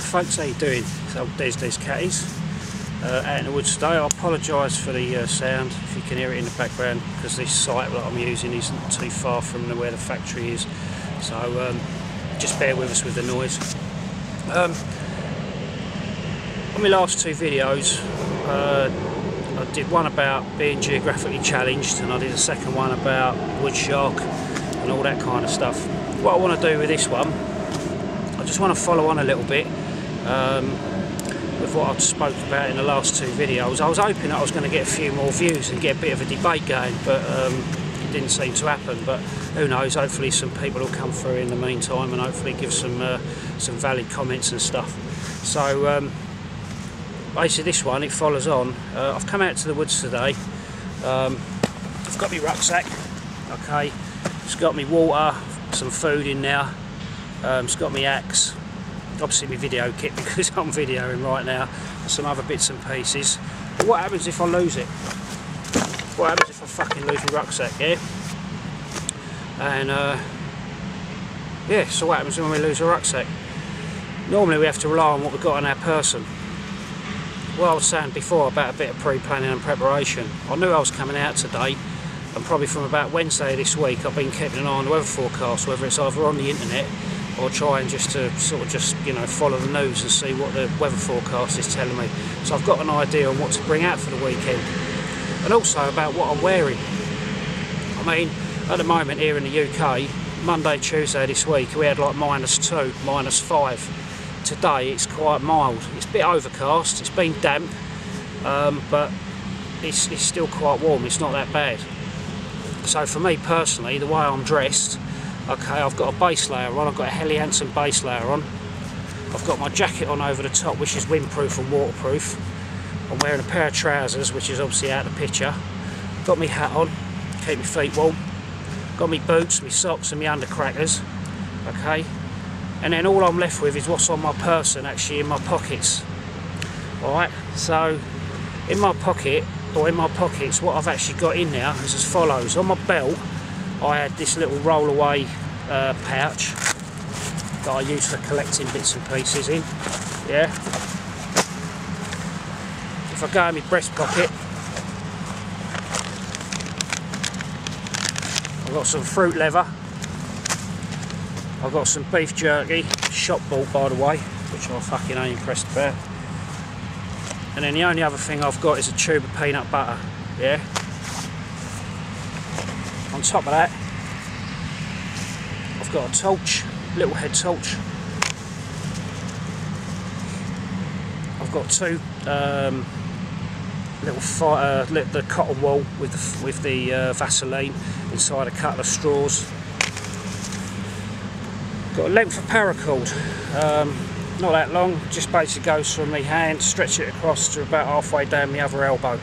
Folks, how you doing? It's old Des Des Cattys uh, out in the woods today. I apologise for the uh, sound if you can hear it in the background because this site that I'm using isn't too far from the, where the factory is so um, just bear with us with the noise. Um, on my last two videos uh, I did one about being geographically challenged and I did a second one about wood shark and all that kind of stuff. What I want to do with this one I just want to follow on a little bit um, with what I spoke about in the last two videos. I was hoping that I was going to get a few more views and get a bit of a debate going, but um, it didn't seem to happen. But who knows? Hopefully, some people will come through in the meantime and hopefully give some uh, some valid comments and stuff. So um, basically, this one it follows on. Uh, I've come out to the woods today. Um, I've got my rucksack. Okay, it's got me water, some food in there. Um, it's got me axe, obviously my video kit because I'm videoing right now, some other bits and pieces. But what happens if I lose it? What happens if I fucking lose my rucksack, yeah? And uh, yeah, so what happens when we lose a rucksack? Normally we have to rely on what we've got on our person. Well, I was saying before about a bit of pre-planning and preparation. I knew I was coming out today and probably from about Wednesday this week I've been keeping an eye on the weather forecast, whether it's either on the internet or trying just to sort of just you know follow the news and see what the weather forecast is telling me. So I've got an idea on what to bring out for the weekend, and also about what I'm wearing. I mean, at the moment here in the UK, Monday, Tuesday this week we had like minus two, minus five. Today it's quite mild. It's a bit overcast. It's been damp, um, but it's, it's still quite warm. It's not that bad. So for me personally, the way I'm dressed Okay, I've got a base layer on, I've got a Helly Hansen base layer on. I've got my jacket on over the top, which is windproof and waterproof. I'm wearing a pair of trousers, which is obviously out of the picture. Got my hat on, keep my feet warm. Got my boots, my socks and my undercrackers. Okay, and then all I'm left with is what's on my person, actually in my pockets. Alright, so in my pocket, or in my pockets, what I've actually got in there is as follows. On my belt, I had this little rollaway uh, pouch that I use for collecting bits and pieces in. Yeah. If I go in my breast pocket, I've got some fruit leather. I've got some beef jerky, shop bought by the way, which I fucking ain't impressed about. And then the only other thing I've got is a tube of peanut butter. Yeah. Top of that, I've got a torch, little head torch. I've got two um, little fire, uh, the cotton wool with the, with the uh, Vaseline inside a couple of straws. Got a length of paracord, um, not that long, just basically goes from the hand, stretch it across to about halfway down the other elbow.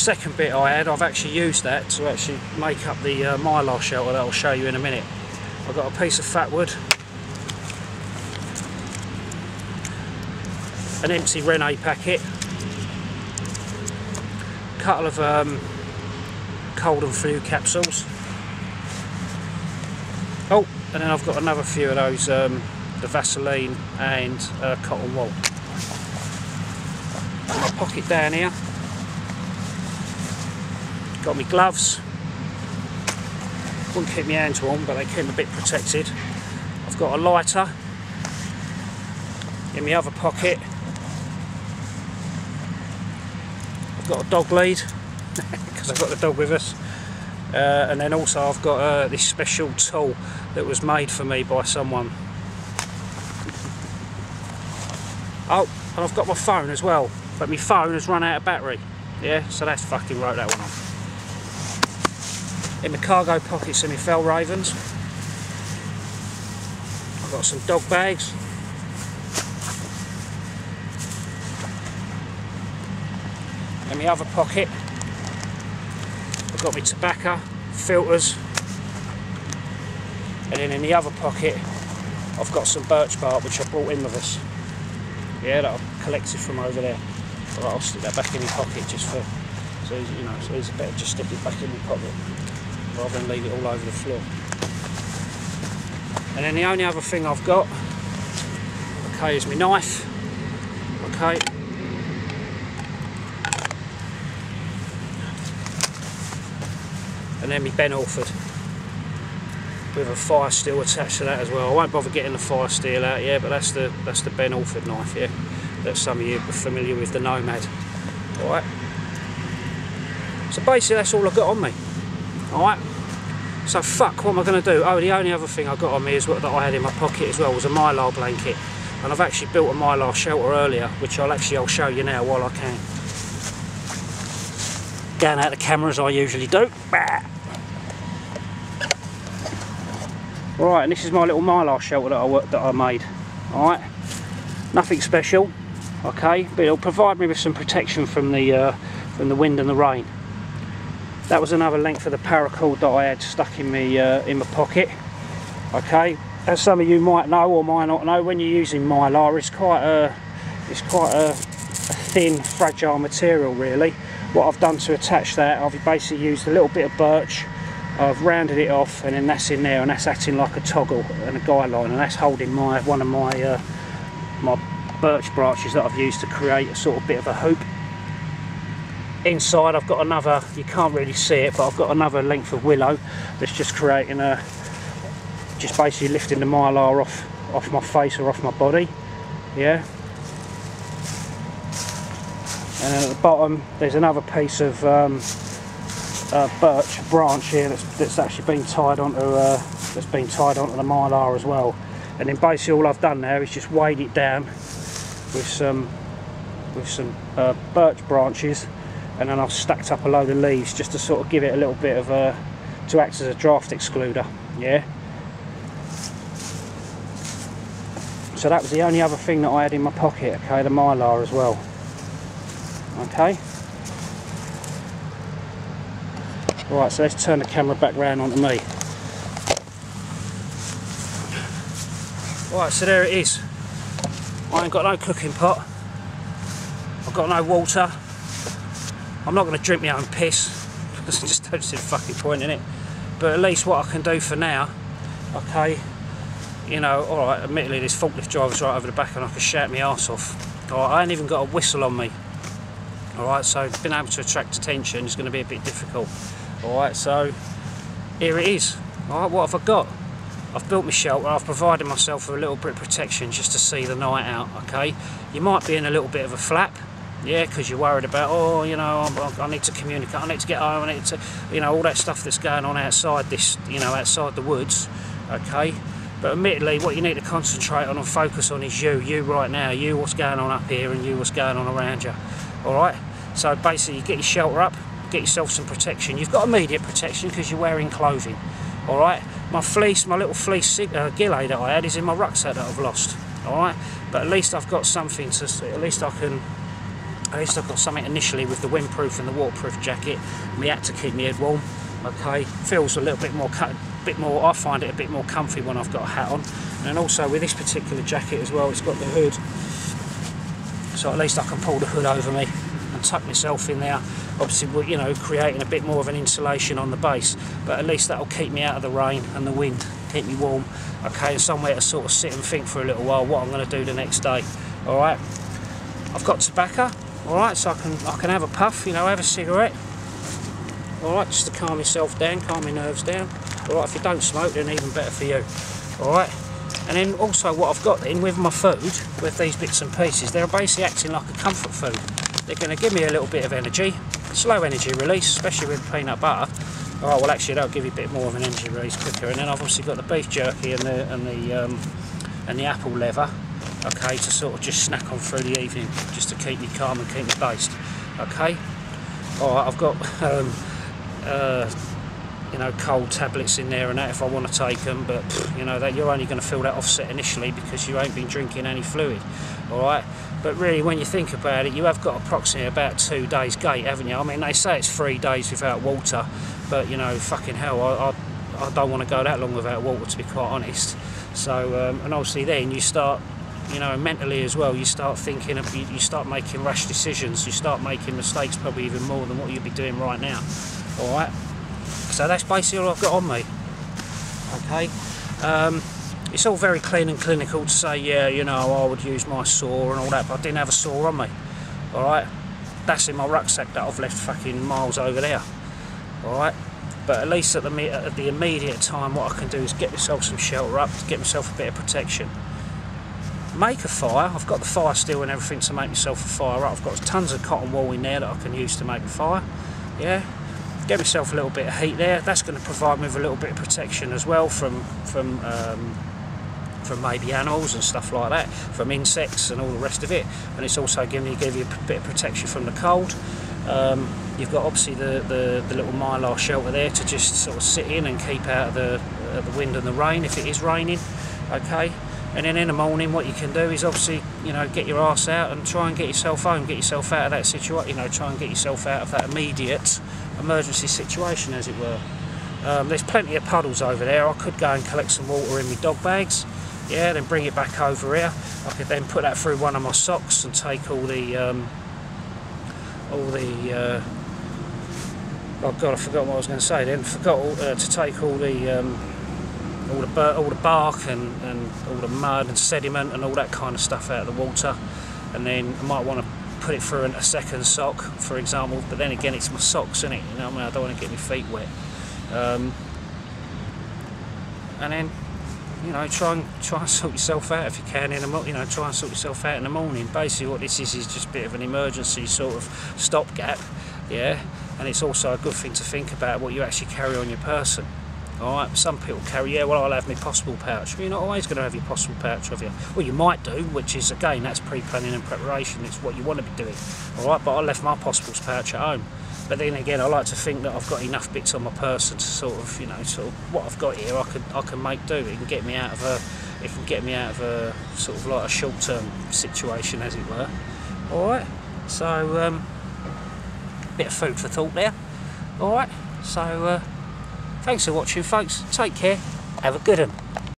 Second bit I had, I've actually used that to actually make up the uh, mylar shelter that I'll show you in a minute. I've got a piece of fat wood, an empty Rennie packet, a couple of um, cold and flu capsules. Oh, and then I've got another few of those, um, the Vaseline and uh, cotton wool. My pocket down here Got my gloves. Wouldn't keep my hands warm, but they keep a bit protected. I've got a lighter in my other pocket. I've got a dog lead because I've got the dog with us. Uh, and then also I've got uh, this special tool that was made for me by someone. Oh, and I've got my phone as well, but my phone has run out of battery. Yeah, so that's fucking wrote that one off in the cargo pockets of my Fjällrävens. I've got some dog bags. In my other pocket, I've got my tobacco, filters, and then in the other pocket, I've got some birch bark which I brought in with us. Yeah, that I collected from over there. But I'll stick that back in my pocket just for, so you know, so it's better just stick it back in my pocket rather than leave it all over the floor. And then the only other thing I've got Okay, is my knife. Okay. And then my Ben Orford with a fire steel attached to that as well. I won't bother getting the fire steel out, yeah, but that's the that's the Ben Orford knife, yeah. That some of you are familiar with the Nomad. Alright. So basically that's all I've got on me. Alright. So fuck, what am I going to do? Oh, the only other thing I got on me is what that I had in my pocket as well was a mylar blanket. And I've actually built a mylar shelter earlier, which I'll actually I'll show you now while I can. Going out the camera as I usually do. Right, and this is my little mylar shelter that I worked that I made. Alright. Nothing special. Okay, but it'll provide me with some protection from the uh, from the wind and the rain. That was another length of the paracord that I had stuck in me uh, in my pocket. Okay, as some of you might know or might not know, when you're using mylar, it's quite a it's quite a, a thin, fragile material really. What I've done to attach that, I've basically used a little bit of birch, I've rounded it off, and then that's in there, and that's acting like a toggle and a guide line, and that's holding my one of my uh, my birch branches that I've used to create a sort of bit of a hoop. Inside I've got another, you can't really see it, but I've got another length of willow that's just creating a, just basically lifting the mylar off, off my face or off my body, yeah. And then at the bottom there's another piece of um, uh, birch branch here that's, that's actually been tied onto uh, that's been tied onto the mylar as well. And then basically all I've done there is just weighed it down with some with some uh, birch branches and then I've stacked up a load of leaves just to sort of give it a little bit of a to act as a draft excluder yeah? So that was the only other thing that I had in my pocket okay the mylar as well. Okay. Right so let's turn the camera back round onto me. Right so there it is. I ain't got no cooking pot. I've got no water. I'm not going to drink my own piss because I just don't see the fucking point in it. But at least what I can do for now, okay, you know, alright, admittedly there's forklift drivers right over the back and I can shout my ass off. Alright, I ain't even got a whistle on me. Alright, so being able to attract attention is going to be a bit difficult. Alright, so here it is. Alright, what have I got? I've built my shelter, I've provided myself with a little bit of protection just to see the night out, okay? You might be in a little bit of a flap, yeah, because you're worried about, oh, you know, I, need to communicate, I need to get home, I need to, you know, all that stuff that's going on outside this, you know, outside the woods, okay? But admittedly, what you need to concentrate on and focus on is you, you right now, you what's going on up here and you what's going on around you, all right? So basically, you get your shelter up, get yourself some protection. You've got immediate protection because you're wearing clothing, all right? my fleece, my little fleece uh, that I had is in my rucksack that I've lost. Alright, but at least I've got something to, at least I can, at least I've got something initially with the windproof and the waterproof jacket. Me had to keep my head warm. Okay, feels a little bit more, cut, bit more. I find it a bit more comfy when I've got a hat on, and also with this particular jacket as well, it's got the hood, so at least I can pull the hood over me and tuck myself in there obviously you know creating a bit more of an insulation on the base but at least that'll keep me out of the rain and the wind keep me warm okay and somewhere to sort of sit and think for a little while what I'm going to do the next day all right I've got tobacco all right so I can I can have a puff you know have a cigarette. All right just to calm myself down calm my nerves down. All right if you don't smoke then even better for you. All right and then also what I've got in with my food with these bits and pieces they're basically acting like a comfort food. They're going to give me a little bit of energy slow energy release, especially with peanut butter. Alright, well, actually, that'll give you a bit more of an energy release quicker. And then I've obviously got the beef jerky and the and the um, and the apple leather, okay, to sort of just snack on through the evening, just to keep me calm and keep me based. Okay. All right, I've got um, uh, you know cold tablets in there and that if I want to take them, but you know that you're only going to feel that offset initially because you ain't been drinking any fluid. All right but really when you think about it you have got approximately about two days gate haven't you I mean they say it's three days without water but you know fucking hell I, I, I don't want to go that long without water to be quite honest so um, and obviously then you start you know mentally as well you start thinking of, you, start making rash decisions you start making mistakes probably even more than what you'd be doing right now all right so that's basically all I've got on me okay um, it's all very clean and clinical to say, yeah, you know, I would use my saw and all that, but I didn't have a saw on me. Alright? That's in my rucksack that I've left fucking miles over there. Alright? But at least at the, at the immediate time, what I can do is get myself some shelter up, to get myself a bit of protection. Make a fire. I've got the fire steel and everything to make myself a fire. I've got tons of cotton wool in there that I can use to make a fire. Yeah? get myself a little bit of heat there. That's going to provide me with a little bit of protection as well from from um, from maybe animals and stuff like that, from insects and all the rest of it. And it's also going to give you a bit of protection from the cold. Um, you've got obviously the, the, the, little mylar shelter there to just sort of sit in and keep out of the, uh, the wind and the rain if it is raining. Okay, and then in the morning what you can do is obviously you know get your ass out and try and get yourself home, get yourself out of that situation. You know, try and get yourself out of that immediate emergency situation, as it were. Um, there's plenty of puddles over there. I could go and collect some water in my dog bags yeah then bring it back over here I could then put that through one of my socks and take all the um, all the uh, oh god I forgot what I was going to say then forgot all, uh, to take all the um, all the all the bark and, and all the mud and sediment and all that kind of stuff out of the water and then I might want to put it through a second sock for example but then again it's my socks isn't it you know I, mean, I don't want to get my feet wet um, and then you know, try and try and sort yourself out if you can in the you know, try and sort yourself out in the morning. Basically, what this is is just a bit of an emergency sort of stopgap, yeah. And it's also a good thing to think about what you actually carry on your person. All right, some people carry, yeah, well, I'll have my possible pouch. Well, you're not always going to have your possible pouch of you. Well, you might do, which is, again, that's pre-planning and preparation. It's what you want to be doing. All right, but I left my possibles pouch at home. But then again, I like to think that I've got enough bits on my person to sort of, you know, sort of what I've got here, I can I can make do. It can get me out of a, it can get me out of a sort of like a short-term situation, as it were. All right. So, um, bit of food for thought there. All right. So, uh, thanks for watching, folks. Take care. Have a good one.